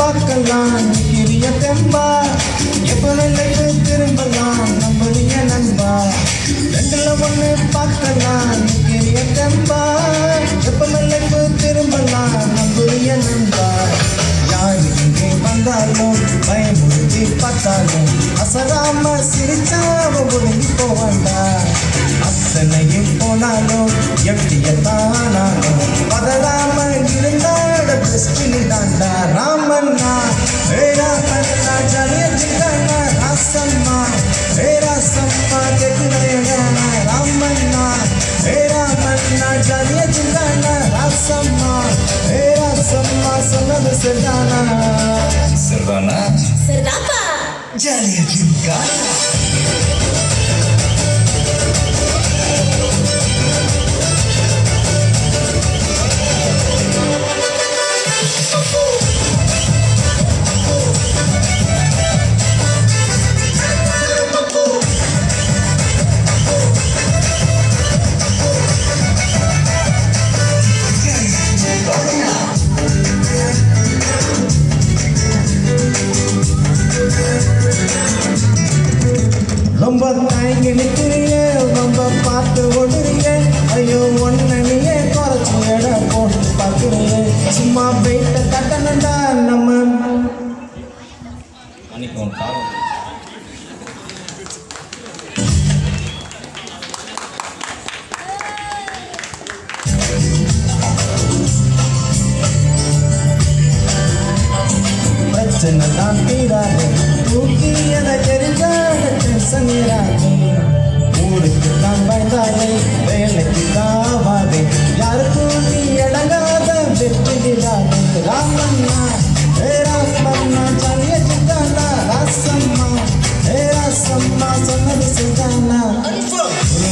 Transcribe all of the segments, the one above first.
பார்க்கலாம். கிரிய தெம்பா எப்ப வெள்ளைக்கு திரும்பலாம்? நம்முடைய நண்பா ரெண்டுல ஒண்ணு பார்க்கலாம். கிரிய தெம்பா எப்ப வெள்ளைக்கு திரும்பலாம்? நம்முடைய நண்பா யார் இங்கே வந்தாலும் பயமுறுத்தி பார்த்தாலும் அசராம சிரிச்சாவ ஒதுங்கி போவாண்டா அத்தனையும் போனாலும் எப்படியத்தானாலும் பதறாம இருந்தாட तमन्ना मेरा तन्ना जाने ठिकाना रास्तम्मा मेरा सम्मा के गाना राम मन्ना मेरा मन्ना जाने ठिकाना रास्तम्मा मेरा सम्मा सनद से जाना। सरदाना सरदाना जाने ठिकाना சும்மா வெயிட்ட தட்டணுண்டா நம்ம. அன்னைக்கு உன் காலம் பிரச்சனை தான் தீராது. தூக்கி எதை தெரிஞ்சாத டென்ஷன் ஊருக்கு தான் பயந்தாலே வேலைக்கு தாவாது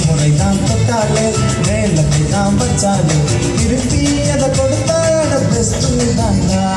முறை தான் தொட்டாலே மேலத்தை தான் வச்சாலே திருப்பி அதை கொடுத்த பெஸ்ட் தானா